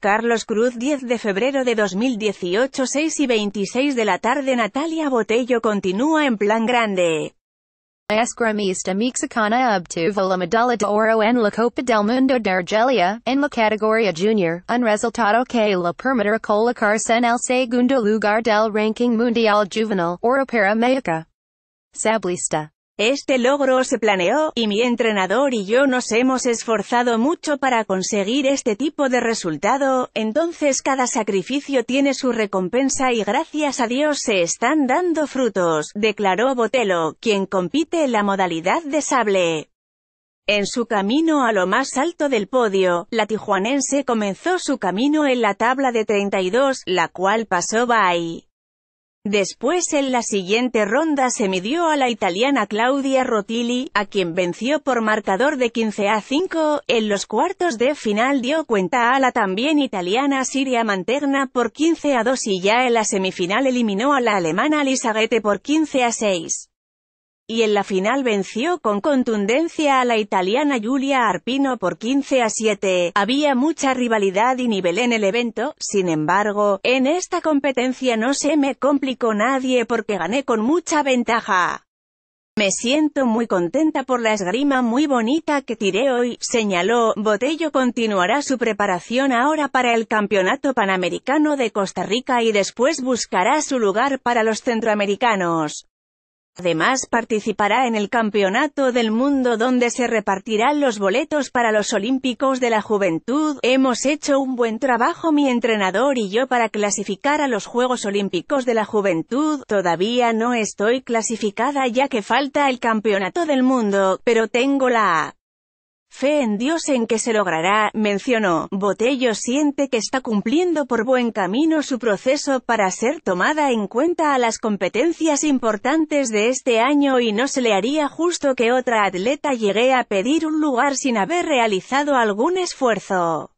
Carlos Cruz 10 de febrero de 2018 6 y 26 de la tarde Natalia Botello continúa en plan grande. Esgrimista Mexicana obtuvo la medalla de oro en la Copa del Mundo de Argelia, en la categoría junior, un resultado que la permitirá colocarse en el segundo lugar del ranking mundial juvenil, oro para México. Sablista. Este logro se planeó, y mi entrenador y yo nos hemos esforzado mucho para conseguir este tipo de resultado, entonces cada sacrificio tiene su recompensa y gracias a Dios se están dando frutos, declaró Botelo, quien compite en la modalidad de sable. En su camino a lo más alto del podio, la tijuanense comenzó su camino en la tabla de 32, la cual pasó by. Después en la siguiente ronda se midió a la italiana Claudia Rotilli, a quien venció por marcador de 15 a 5, en los cuartos de final dio cuenta a la también italiana Siria Mantegna por 15 a 2 y ya en la semifinal eliminó a la alemana Lisa por 15 a 6 y en la final venció con contundencia a la italiana Giulia Arpino por 15 a 7. Había mucha rivalidad y nivel en el evento, sin embargo, en esta competencia no se me complicó nadie porque gané con mucha ventaja. Me siento muy contenta por la esgrima muy bonita que tiré hoy, señaló. Botello continuará su preparación ahora para el Campeonato Panamericano de Costa Rica y después buscará su lugar para los centroamericanos. Además participará en el Campeonato del Mundo donde se repartirán los boletos para los Olímpicos de la Juventud. Hemos hecho un buen trabajo mi entrenador y yo para clasificar a los Juegos Olímpicos de la Juventud. Todavía no estoy clasificada ya que falta el Campeonato del Mundo, pero tengo la Fe en Dios en que se logrará, mencionó. Botello siente que está cumpliendo por buen camino su proceso para ser tomada en cuenta a las competencias importantes de este año y no se le haría justo que otra atleta llegue a pedir un lugar sin haber realizado algún esfuerzo.